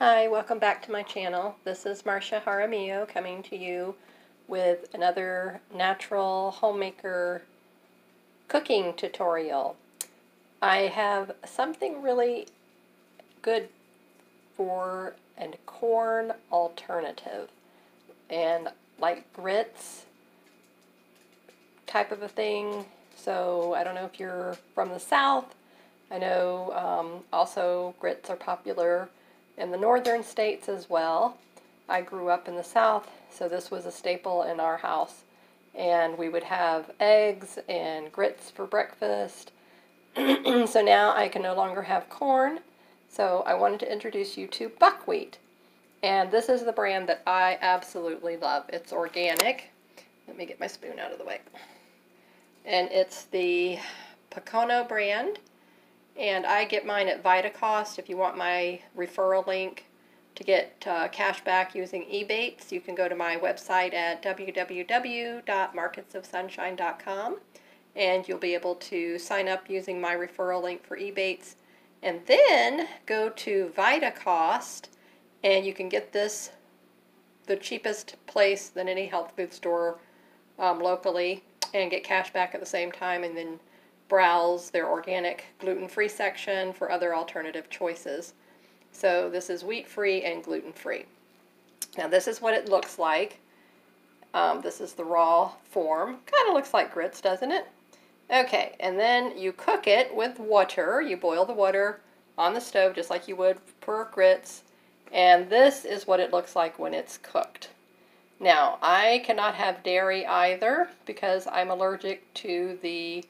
Hi, welcome back to my channel. This is Marcia Jaramillo coming to you with another natural homemaker cooking tutorial. I have something really good for a corn alternative and like grits type of a thing. So I don't know if you're from the south. I know um, also grits are popular in the northern states as well. I grew up in the south, so this was a staple in our house. And we would have eggs and grits for breakfast. so now I can no longer have corn. So I wanted to introduce you to buckwheat. And this is the brand that I absolutely love. It's organic. Let me get my spoon out of the way. And it's the Pocono brand and I get mine at Vitacost. If you want my referral link to get uh, cash back using Ebates, you can go to my website at www.marketsofsunshine.com and you'll be able to sign up using my referral link for Ebates. And then go to Vitacost and you can get this the cheapest place than any health food store um, locally and get cash back at the same time and then browse their organic gluten-free section for other alternative choices. So this is wheat-free and gluten-free. Now this is what it looks like. Um, this is the raw form. Kind of looks like grits, doesn't it? Okay, and then you cook it with water. You boil the water on the stove just like you would for grits. And this is what it looks like when it's cooked. Now, I cannot have dairy either because I'm allergic to the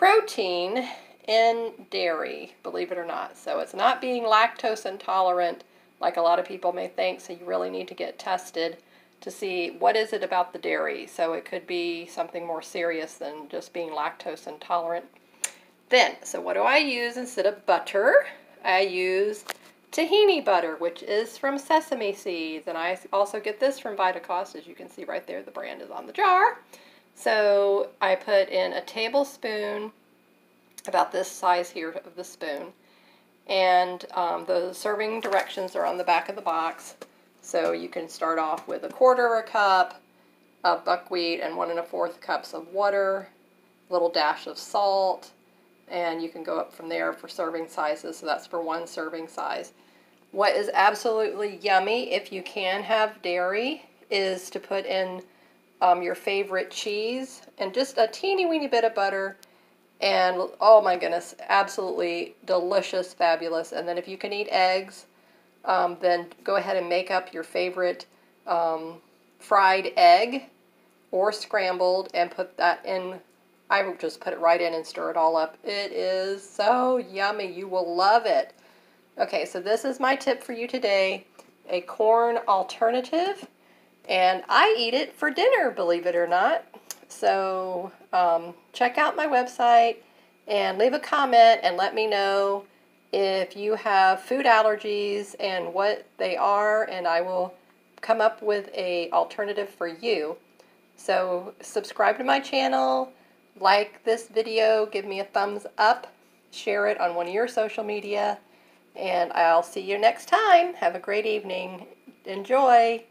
protein in dairy, believe it or not. So it's not being lactose intolerant like a lot of people may think, so you really need to get tested to see what is it about the dairy. So it could be something more serious than just being lactose intolerant. Then, so what do I use instead of butter? I use tahini butter, which is from sesame seeds. And I also get this from Vitacost, as you can see right there, the brand is on the jar. So I put in a tablespoon, about this size here of the spoon, and um, the serving directions are on the back of the box. So you can start off with a quarter of a cup of buckwheat and one and a fourth cups of water, a little dash of salt, and you can go up from there for serving sizes. So that's for one serving size. What is absolutely yummy, if you can have dairy, is to put in um, your favorite cheese, and just a teeny weeny bit of butter. And oh my goodness, absolutely delicious, fabulous. And then if you can eat eggs, um, then go ahead and make up your favorite um, fried egg or scrambled and put that in. I would just put it right in and stir it all up. It is so yummy. You will love it. Okay, so this is my tip for you today. A corn alternative and I eat it for dinner, believe it or not. So um, check out my website and leave a comment and let me know if you have food allergies and what they are, and I will come up with a alternative for you. So subscribe to my channel, like this video, give me a thumbs up, share it on one of your social media, and I'll see you next time. Have a great evening. Enjoy.